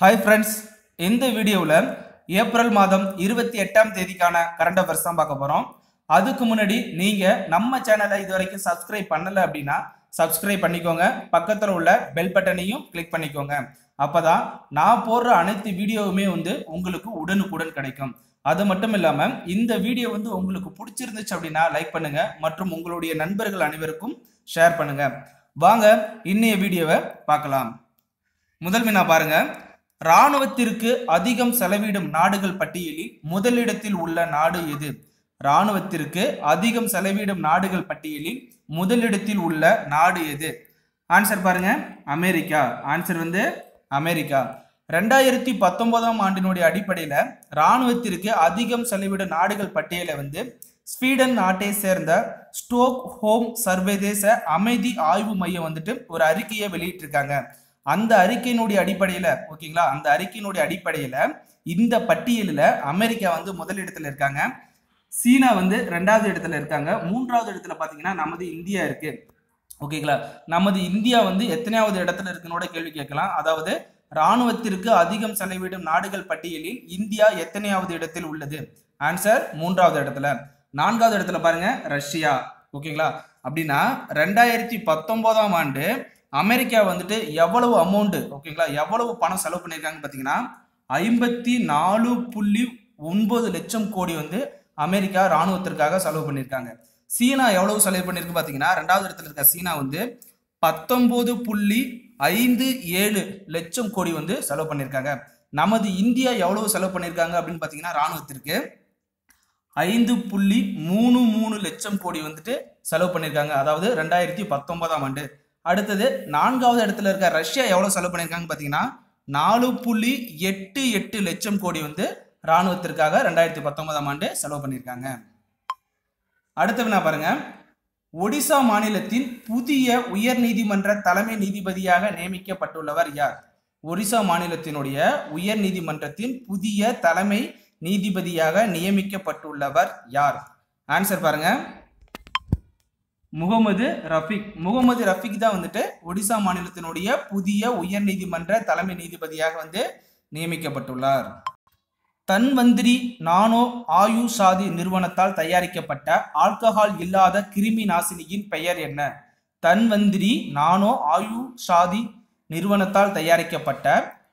Hi friends இந்த வீடியோவில் April மாதம் இருபத்தி எட்டாம் தேதிக்கான கரண்ட் அஃபேர்ஸ் தான் பார்க்க போகிறோம் அதுக்கு முன்னாடி நீங்கள் நம்ம சேனலை இது வரைக்கும் சப்ஸ்கிரைப் பண்ணலை அப்படின்னா சப்ஸ்கிரைப் பண்ணிக்கோங்க. பக்கத்தில் உள்ள பெல் பட்டனையும் கிளிக் பண்ணிக்கோங்க. அப்போ தான் நான் போடுற அனைத்து வீடியோவுமே வந்து உங்களுக்கு உடனுக்குடன் கிடைக்கும். அது மட்டும் இல்லாமல் இந்த வீடியோ வந்து உங்களுக்கு பிடிச்சிருந்துச்சு அப்படின்னா லைக் பண்ணுங்கள் மற்றும் உங்களுடைய நண்பர்கள் அனைவருக்கும் ஷேர் பண்ணுங்கள் வாங்க இன்னைய வீடியோவை பார்க்கலாம். முதல் நான் பாருங்கள் ராணுவத்திற்கு அதிகம் செலவிடும் நாடுகள் பட்டியலில் முதலிடத்தில் உள்ள நாடு எது? ராணுவத்திற்கு அதிகம் செலவிடும் நாடுகள் பட்டியலில் முதலிடத்தில் உள்ள நாடு எது? ஆன்சர் பாருங்க. அமெரிக்கா. ஆன்சர் வந்து அமெரிக்கா. ரெண்டாயிரத்தி பத்தொன்பதாம் ஆண்டினுடைய அடிப்படையில ராணுவத்திற்கு அதிகம் செலவிடும் நாடுகள் பட்டியலை வந்து ஸ்வீடன் நாட்டை சேர்ந்த ஸ்டோக் ஹோம் சர்வதேச அமைதி ஆய்வு மையம் வந்துட்டு ஒரு அறிக்கையை வெளியிட்டிருக்காங்க. அந்த அறிக்கையினுடைய அடிப்படையில ஓகேங்களா? அந்த அறிக்கையினுடைய அடிப்படையில இந்த பட்டியலில் அமெரிக்கா வந்து முதலிடத்துல இருக்காங்க. சீனா வந்து ரெண்டாவது இடத்துல இருக்காங்க. மூன்றாவது இடத்துல பார்த்தீங்கன்னா நமது இந்தியா இருக்கு. ஓகேங்களா? நமது இந்தியா வந்து எத்தனையாவது இடத்துல இருக்குன்னு கேள்வி கேட்கலாம். அதாவது ராணுவத்திற்கு அதிகம் செலவிடும் நாடுகள் பட்டியலில் இந்தியா எத்தனையாவது இடத்தில் உள்ளது? ஆன்சர் மூன்றாவது இடத்துல. நான்காவது இடத்துல பாருங்க ரஷ்யா. ஓகேங்களா? அப்படின்னா ரெண்டாயிரத்தி பத்தொன்பதாம் ஆண்டு அமெரிக்கா வந்துட்டு எவ்வளவு அமௌண்ட் ஓகேங்களா எவ்வளவு பணம் செலவு பண்ணியிருக்காங்க பார்த்தீங்கன்னா ஐம்பத்தி நாலு புள்ளி ஒன்பது லட்சம் கோடி வந்து அமெரிக்கா ராணுவத்திற்காக செலவு பண்ணியிருக்காங்க சீனா எவ்வளவு செலவு பண்ணியிருக்கு பார்த்தீங்கன்னா ரெண்டாவது இடத்துல இருக்க சீனா வந்து பத்தொம்போது புள்ளி ஐந்து ஏழு லட்சம் கோடி வந்து செலவு பண்ணியிருக்காங்க நமது இந்தியா எவ்வளவு செலவு பண்ணியிருக்காங்க அப்படின்னு பார்த்தீங்கன்னா ராணுவத்திற்கு ஐந்து புள்ளி மூணு மூணு லட்சம் கோடி வந்துட்டு செலவு பண்ணியிருக்காங்க அதாவது ரெண்டாயிரத்தி பத்தொன்பதாம் ஆண்டு. அடுத்தது நான்காவது இடத்துல இருக்க ரஷ்யா எவ்வளோ செலவு பண்ணியிருக்காங்க பார்த்தீங்கன்னா நாலு புள்ளி எட்டு எட்டு லட்சம் கோடி வந்து ராணுவத்திற்காக ரெண்டாயிரத்தி பத்தொன்பதாம் ஆண்டு செலவு பண்ணியிருக்காங்க. அடுத்த வினா பாருங்க ஒடிசா மாநிலத்தின் புதிய உயர் நீதிமன்ற தலைமை நீதிபதியாக நியமிக்கப்பட்டுள்ளவர் யார்? ஒடிசா மாநிலத்தினுடைய உயர் நீதிமன்றத்தின் புதிய தலைமை நீதிபதியாக நியமிக்கப்பட்டுள்ளவர் யார்? ஆன்சர் பாருங்க. முகமது ரஃபிக். முகமது ரஃபிக் தான் வந்துட்டு ஒடிசா மாநிலத்தினுடைய புதிய உயர் நீதிமன்ற தலைமை நீதிபதியாக வந்து நியமிக்கப்பட்டுள்ளார். தன்வந்திரி நானோ ஆயு சாதி நிறுவனத்தால் தயாரிக்கப்பட்ட ஆல்கஹால் இல்லாத கிருமி நாசினியின் பெயர் என்ன? தன்வந்திரி நானோ ஆயு சாதி நிறுவனத்தால் தயாரிக்கப்பட்ட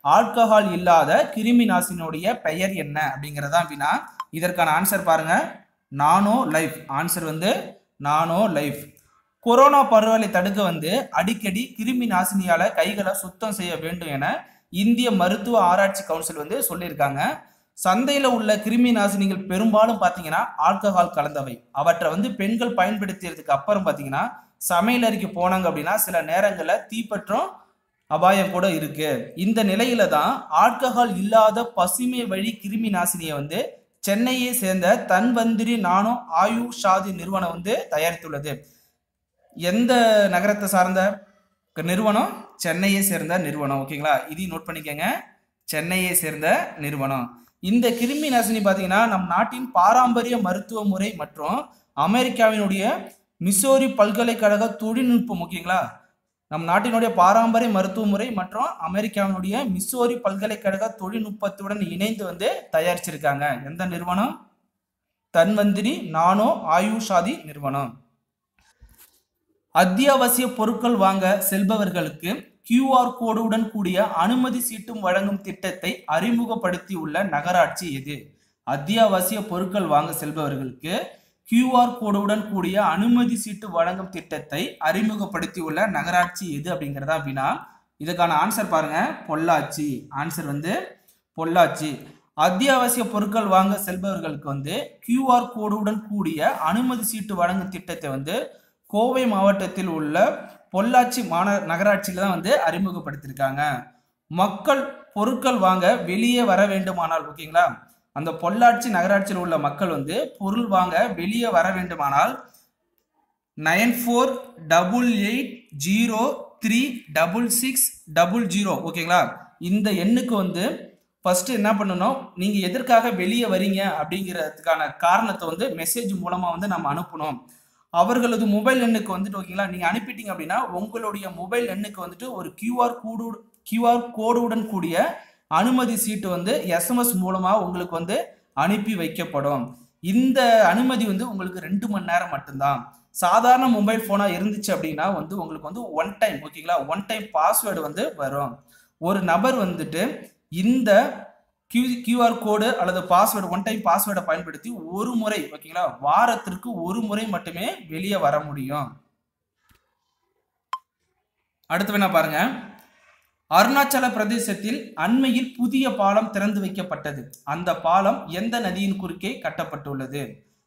ஆல்கஹால் இல்லாத கிருமி நாசினுடைய பெயர் என்ன? அப்படிங்கிறதா வினா. இதற்கான ஆன்சர் பாருங்க. நானோ லைஃப். ஆன்சர் வந்து நானோ லைஃப். கொரோனா பரவலை தடுக்க வந்து அடிக்கடி கிருமி நாசினியால கைகளை சுத்தம் செய்ய வேண்டும் என இந்திய மருத்துவ ஆராய்ச்சி கவுன்சில் வந்து சொல்லியிருக்காங்க. சந்தையில் உள்ள கிருமி நாசினிகள் பெரும்பாலும் பார்த்தீங்கன்னா ஆல்கஹால் கலந்தவை. அவற்றை வந்து பெண்கள் பயன்படுத்தியதுக்கு அப்புறம் பார்த்தீங்கன்னா சமையலறைக்கு போனாங்க அப்படின்னா சில நேரங்களில் தீப்பற்றும் அபாயம் கூட இருக்கு. இந்த நிலையில தான் ஆல்கஹால் இல்லாத பசுமை வழி கிருமி நாசினியை வந்து சென்னையை சேர்ந்த தன்வந்திரி நானோ ஆயு ஷாதி நிறுவனம் வந்து தயாரித்துள்ளது. எந்த நகரத்தை சார்ந்த நிறுவனம்? சென்னையை சேர்ந்த நிறுவனம். ஓகேங்களா இதையும் நோட் பண்ணிக்கோங்க. சென்னையை சேர்ந்த நிறுவனம். இந்த கிருமி நாசினி பார்த்தீங்கன்னா நம் நாட்டின் பாரம்பரிய மருத்துவ முறை மற்றும் அமெரிக்காவினுடைய மிசோரி பல்கலைக்கழக தொழில்நுட்பம் ஓகேங்களா நம் நாட்டினுடைய பாரம்பரிய மருத்துவ முறை மற்றும் அமெரிக்காவினுடைய மிசோரி பல்கலைக்கழக தொழில்நுட்பத்துடன் இணைந்து வந்து தயாரிச்சிருக்காங்க. எந்த நிறுவனம்? தன்வந்திரி நானோ ஆயுஷாதி நிறுவனம். அத்தியாவசிய பொருட்கள் வாங்க செல்பவர்களுக்கு கியூஆர் கோடுடன் கூடிய அனுமதி சீட்டும் வழங்கும் திட்டத்தை அறிமுகப்படுத்தியுள்ள நகராட்சி எது? அத்தியாவசிய பொருட்கள் வாங்க செல்பவர்களுக்கு கியூஆர் கோடுடன் கூடிய அனுமதி சீட்டு வழங்கும் திட்டத்தை அறிமுகப்படுத்தியுள்ள நகராட்சி எது அப்படிங்கிறதா அப்படின்னா இதுக்கான ஆன்சர் பாருங்க. பொள்ளாச்சி. ஆன்சர் வந்து பொள்ளாச்சி. அத்தியாவசிய பொருட்கள் வாங்க செல்பவர்களுக்கு வந்து கியூஆர் கோடுடன் கூடிய அனுமதி சீட்டு வழங்கும் திட்டத்தை வந்து கோவை மாவட்டத்தில் உள்ள பொள்ளாச்சி மாந நகராட்சியில் தான் வந்து அறிமுகப்படுத்தியிருக்காங்க மக்கள் பொருட்கள் வாங்க வெளியே வர வேண்டுமானால் ஓகேங்களா அந்த பொள்ளாட்சி நகராட்சியில் உள்ள மக்கள் வந்து பொருள் வாங்க வெளியே வர வேண்டுமானால் nine four double eight zero three double six double zero ஓகேங்களா? இந்த எண்ணுக்கு வந்து ஃபஸ்ட்டு என்ன பண்ணணும்? நீங்கள் எதற்காக வெளியே வரீங்க அப்படிங்கிறதுக்கான காரணத்தை வந்து மெசேஜ் மூலமாக வந்து நம்ம அனுப்பணும். அவர்களது மொபைல் எண்ணுக்கு வந்துட்டு ஓகேங்களா? நீங்கள் அனுப்பிட்டீங்க அப்படின்னா உங்களுடைய மொபைல் எண்ணுக்கு வந்துட்டு ஒரு கியூஆர் கோடு கியூஆர் கோடுடன் கூடிய அனுமதி சீட்டு வந்து எஸ்எம்எஸ் மூலமாக உங்களுக்கு வந்து அனுப்பி வைக்கப்படும். இந்த அனுமதி வந்து உங்களுக்கு ரெண்டு மணி நேரம் மட்டும்தான். சாதாரண மொபைல் ஃபோனாக இருந்துச்சு அப்படின்னா வந்து உங்களுக்கு வந்து ஒன் டைம் ஓகேங்களா ஒன் டைம் பாஸ்வேர்டு வந்து வரும். ஒரு நபர் வந்துட்டு இந்த கியூ கியூஆர் கோடு அல்லது பாஸ்வேர்டு ஒன் டைம் பாஸ்வேர்டை பயன்படுத்தி ஒரு முறை ஓகேங்களா வாரத்திற்கு ஒரு முறை மட்டுமே வெளியே வர முடியும். அடுத்து வேணா பாருங்கள் அருணாச்சல பிரதேசத்தில் அண்மையில் புதிய பாலம் திறந்து வைக்கப்பட்டது. அந்த பாலம் எந்த நதியின் குறுக்கே கட்டப்பட்டுள்ளது?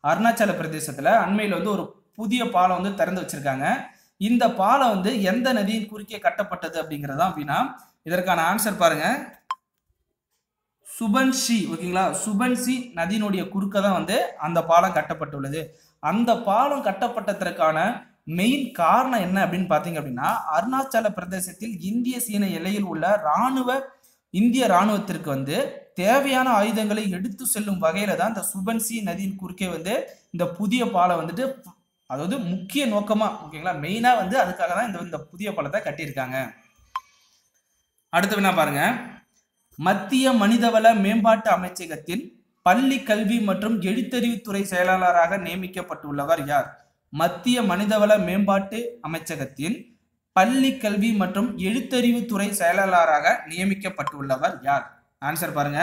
அருணாச்சல பிரதேசத்துல அண்மையில் வந்து ஒரு புதிய பாலம் வந்து திறந்து வச்சிருக்காங்க. இந்த பாலம் வந்து எந்த நதியின் குறுக்கே கட்டப்பட்டது அப்படிங்கிறதா அப்படின்னா இதற்கான ஆன்சர் பாருங்க. சுபன்ஷி ஓகேங்களா? சுபன்சி நதியினுடைய குறுக்க தான் வந்து அந்த பாலம் கட்டப்பட்டுள்ளது. அந்த பாலம் கட்டப்பட்டதற்கான மெயின் காரணம் என்ன அப்படின்னு பார்த்தீங்க அப்படின்னா அருணாச்சல பிரதேசத்தில் இந்திய சீன எல்லையில் உள்ள இராணுவ இந்திய இராணுவத்திற்கு வந்து தேவையான ஆயுதங்களை எடுத்து செல்லும் வகையில தான் இந்த சுபன்சி நதியின் குறுக்கே வந்து இந்த புதிய பாலம் வந்துட்டு அதாவது முக்கிய நோக்கமா ஓகேங்களா மெயினா வந்து அதுக்காக தான் இந்த இந்த புதிய பாலத்தை கட்டியிருக்காங்க. அடுத்து என்ன பாருங்க. மத்திய மனிதவள மேம்பாட்டு அமைச்சகத்தின் பள்ளி கல்வி மற்றும் எழுத்தறிவுத்துறை செயலாளராக நியமிக்கப்பட்டுள்ளவர் யார்? மத்திய மனிதவள மேம்பாட்டு அமைச்சகத்தின் பள்ளி கல்வி மற்றும் எழுத்தறிவுத்துறை செயலாளராக நியமிக்கப்பட்டுள்ளவர் யார்? ஆன்சர் பாருங்க.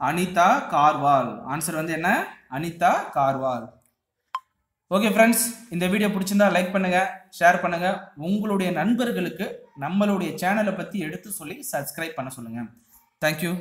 அனிதா கார்வால். ஆன்சர் வந்து என்ன? அனிதா கார்வால். ஓகே ஃப்ரெண்ட்ஸ் இந்த வீடியோ பிடிச்சிருந்தா லைக் பண்ணுங்க ஷேர் பண்ணுங்க. உங்களுடைய நண்பர்களுக்கு நம்மளுடைய சேனலை பத்தி எடுத்து சொல்லி சப்ஸ்கிரைப் பண்ண சொல்லுங்க. தேங்க்யூ